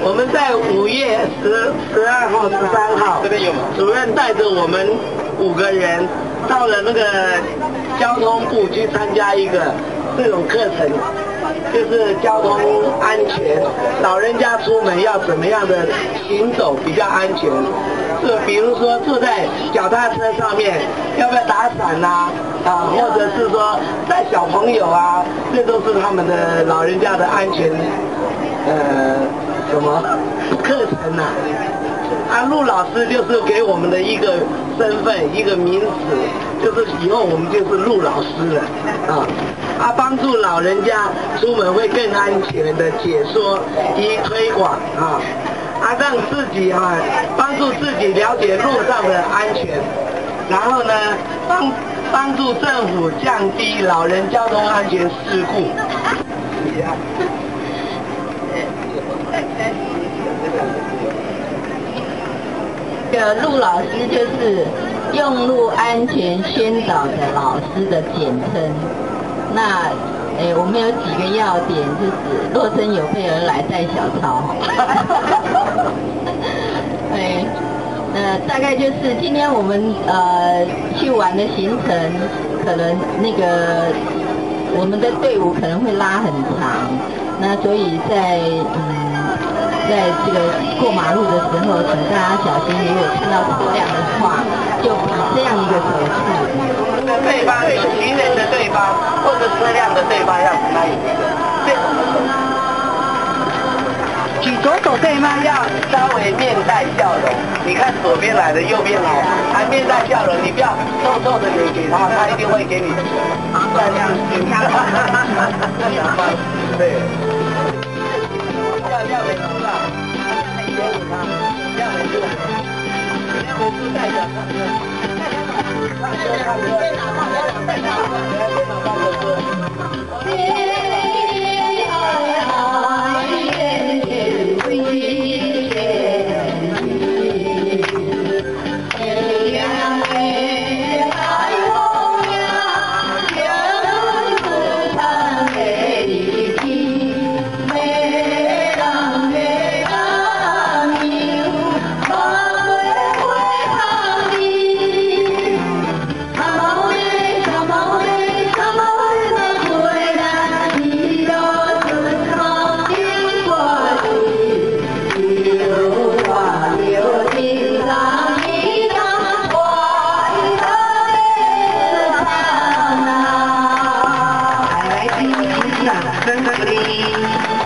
我们在五月十十二号十三号这边有主任带着我们五个人到了那个交通部去参加一个这种课程，就是交通安全，老人家出门要怎么样的行走比较安全。是，比如说坐在脚踏车上面，要不要打伞呐、啊？或者是说带小朋友啊，这都是他们的老人家的安全，呃，什么课程呐、啊？陆老师就是给我们的一个身份，一个名词，就是以后我们就是陆老师了啊。啊，帮助老人家出门会更安全的解说及推广啊。啊，让自己啊，帮助自己了解路上的安全，然后呢，帮帮助政府降低老人交通安全事故。这个陆老师就是用路安全宣导的老师的简称。那诶，我们有几个要点，就是若真有备而来带小抄。哎，呃，大概就是今天我们呃去玩的行程，可能那个我们的队伍可能会拉很长，那所以在嗯，在这个过马路的时候，请大家小心，如果看到车辆的话，就比这样一个手势。对方有行人的对方或者车辆的对方要怎么这举左手对吗？要稍微面带笑容。你看左边来的，右边来，还面带笑容，你不要臭臭的脸给他，他一定会给你善良心。要美出代表他。唱歌唱歌，电脑放歌，电脑放歌，电脑放 something green.